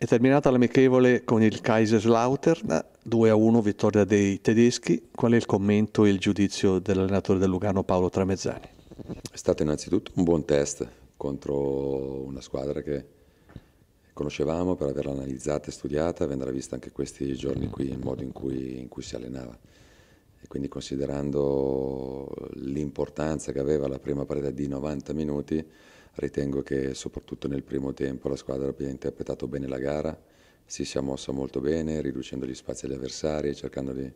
È terminata l'amichevole con il Kaiserslautern, 2-1 vittoria dei tedeschi. Qual è il commento e il giudizio dell'allenatore del Lugano Paolo Tramezzani? È stato innanzitutto un buon test contro una squadra che conoscevamo per averla analizzata e studiata, avendola vista anche questi giorni qui, il modo in cui, in cui si allenava. E quindi considerando l'importanza che aveva la prima partita di 90 minuti, Ritengo che soprattutto nel primo tempo la squadra abbia interpretato bene la gara, si sia mossa molto bene, riducendo gli spazi agli avversari, cercando di,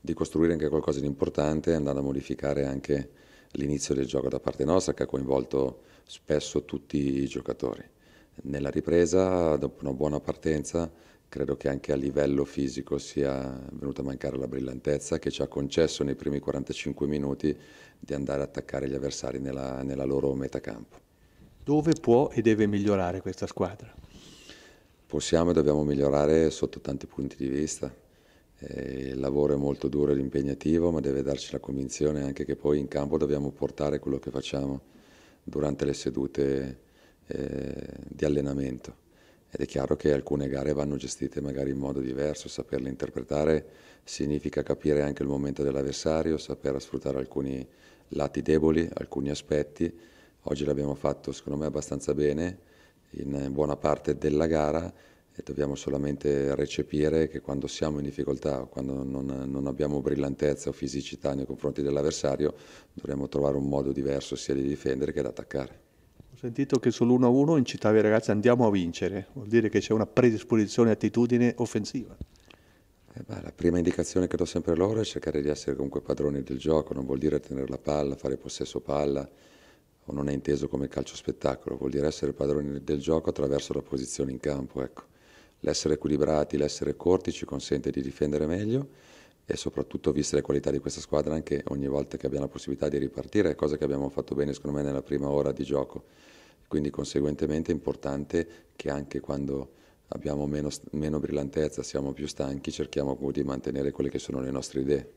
di costruire anche qualcosa di importante, andando a modificare anche l'inizio del gioco da parte nostra che ha coinvolto spesso tutti i giocatori. Nella ripresa, dopo una buona partenza, credo che anche a livello fisico sia venuta a mancare la brillantezza che ci ha concesso nei primi 45 minuti di andare a attaccare gli avversari nella, nella loro metacampo. Dove può e deve migliorare questa squadra? Possiamo e dobbiamo migliorare sotto tanti punti di vista. Eh, il lavoro è molto duro ed impegnativo, ma deve darci la convinzione anche che poi in campo dobbiamo portare quello che facciamo durante le sedute eh, di allenamento. Ed è chiaro che alcune gare vanno gestite magari in modo diverso, saperle interpretare significa capire anche il momento dell'avversario, saper sfruttare alcuni lati deboli, alcuni aspetti Oggi l'abbiamo fatto secondo me abbastanza bene in buona parte della gara e dobbiamo solamente recepire che quando siamo in difficoltà, quando non, non abbiamo brillantezza o fisicità nei confronti dell'avversario, dovremo trovare un modo diverso sia di difendere che di attaccare. Ho sentito che sull'1-1 incitavi ai ragazzi andiamo a vincere, vuol dire che c'è una predisposizione e attitudine offensiva. Eh beh, la prima indicazione che do sempre loro è cercare di essere comunque padroni del gioco, non vuol dire tenere la palla, fare possesso palla, o non è inteso come calcio spettacolo, vuol dire essere padroni del gioco attraverso la posizione in campo. Ecco. L'essere equilibrati, l'essere corti ci consente di difendere meglio e soprattutto, viste le qualità di questa squadra, anche ogni volta che abbiamo la possibilità di ripartire, cosa che abbiamo fatto bene secondo me nella prima ora di gioco. Quindi conseguentemente è importante che anche quando abbiamo meno, meno brillantezza, siamo più stanchi, cerchiamo di mantenere quelle che sono le nostre idee.